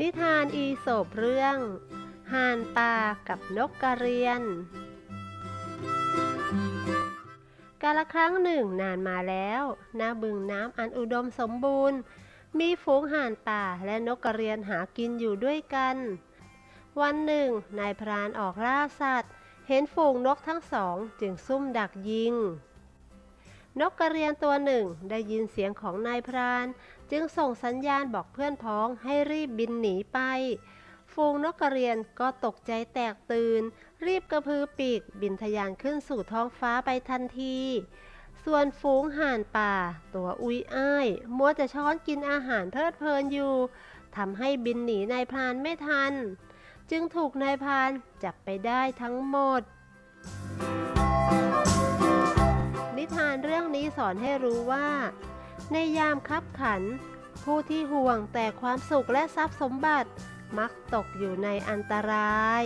นิทานอีโสบเรื่องห่านป่ากับนกกระเรียน กาลครั้งหนึ่งนานมาแล้วนาบึงน้ำอันอุดมสมบูรณ์ มีฝูงห่านป่าและนกกระเรียนหากินอยู่ด้วยกัน วันหนึ่ง นายพรานออกล่าสัตว์ เห็นฝูงนกทั้งสองจึงซุ่มดักยิง นกกระเรียนตัวหนึ่งได้ยินเสียงของนายพราน จึงส่งสัญญาณบอกเพื่อนพ้องให้รีบบินหนีไป ฝูงนกกระเรียนก็ตกใจแตกตื่น รีบกระพือปีกบินทะยานขึ้นสู่ท้องฟ้าไปทันที ส่วนฝูงห่านป่า ตัวอุ้ยอ้าย มัวจะช้อนกินอาหารเพลิดเพลินอยู่ทำให้บินหนีนายพรานไม่ทัน จึงถูกนายพรานจับไปได้ทั้งหมดนิ สอนให้รู้ว่า ในยามคับขัน ผู้ที่ห่วงแต่ความสุขและทรัพย์สมบัติ มักตกอยู่ในอันตราย